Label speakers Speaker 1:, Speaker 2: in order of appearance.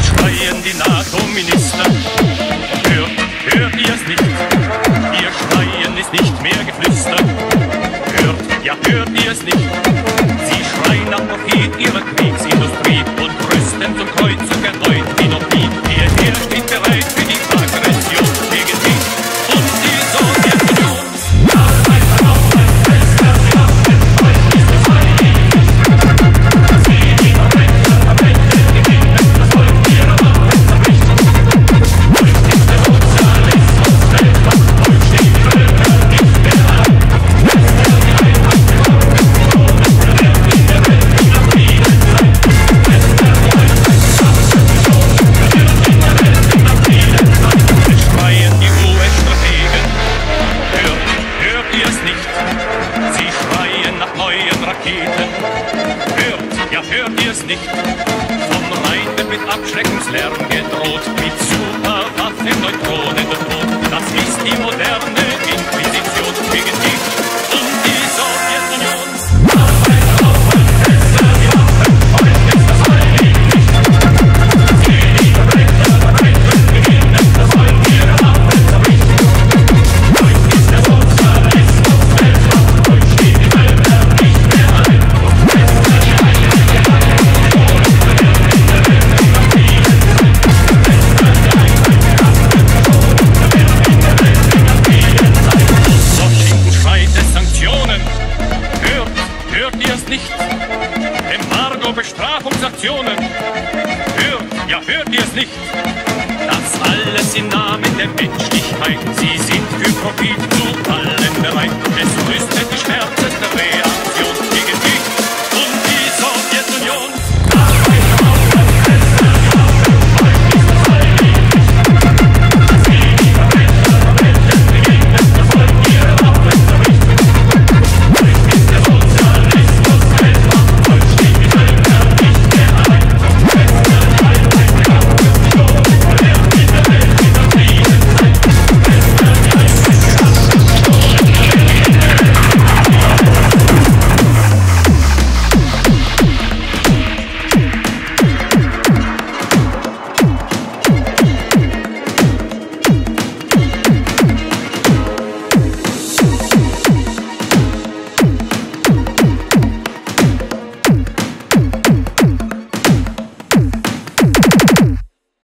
Speaker 1: Schreien die NATO-Minister. Hört, hört ihr es nicht? Ihr Schreien ist nicht mehr Geflüster. Hört, ja hört ihr es nicht? Raketen. Hört, ja hört ihr es nicht? Von Rhein mit Abschreckungslärm nicht? Embargo, Bestrafungsaktionen. Hört, ja hört ihr es nicht? Das alles im Namen der Menschlichkeit. Sie sind für Profit zu allem bereit. Es Realität.